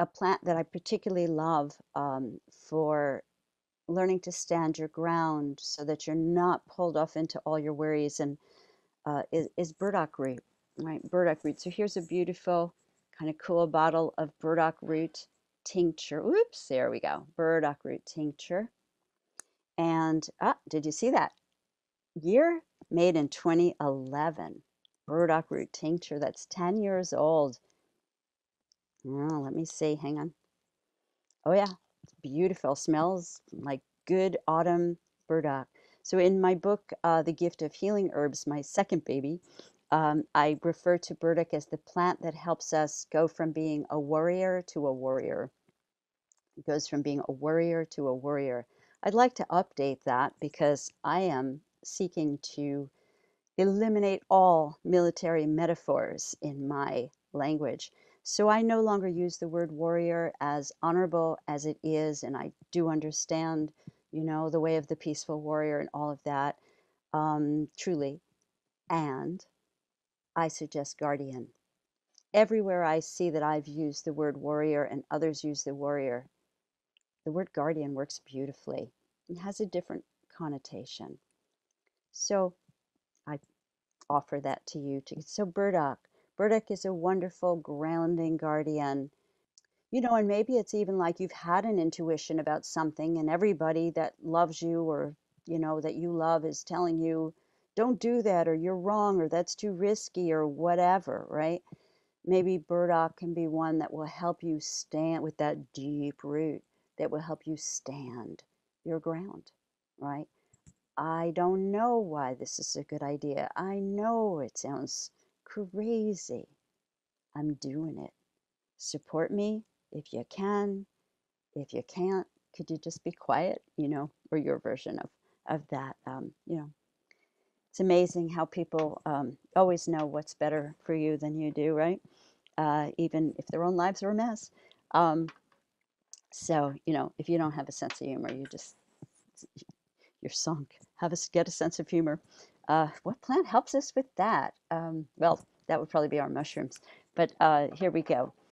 a plant that I particularly love um, for learning to stand your ground so that you're not pulled off into all your worries and uh, is, is burdock root, right? Burdock root. So here's a beautiful, kind of cool bottle of burdock root tincture. Oops, there we go. Burdock root tincture. And ah, did you see that? Year made in 2011. Burdock root tincture that's 10 years old. Oh, let me see. Hang on. Oh, yeah. It's beautiful. Smells like good autumn burdock. So, in my book, uh, The Gift of Healing Herbs, my second baby, um, I refer to burdock as the plant that helps us go from being a warrior to a warrior. It goes from being a warrior to a warrior. I'd like to update that because I am seeking to eliminate all military metaphors in my language. So I no longer use the word warrior as honorable as it is, and I do understand, you know, the way of the peaceful warrior and all of that, um, truly. And I suggest guardian. Everywhere I see that I've used the word warrior and others use the warrior, the word guardian works beautifully. It has a different connotation. So I offer that to you. To, so burdock. Burdock is a wonderful grounding guardian. You know, and maybe it's even like you've had an intuition about something, and everybody that loves you or, you know, that you love is telling you, don't do that, or you're wrong, or that's too risky, or whatever, right? Maybe burdock can be one that will help you stand with that deep root that will help you stand your ground, right? I don't know why this is a good idea. I know it sounds crazy. I'm doing it. Support me if you can. If you can't, could you just be quiet, you know, or your version of, of that, um, you know. It's amazing how people um, always know what's better for you than you do, right? Uh, even if their own lives are a mess. Um, so, you know, if you don't have a sense of humor, you just you're sunk. Have us get a sense of humor. Uh, what plant helps us with that? Um, well, that would probably be our mushrooms. But uh, here we go.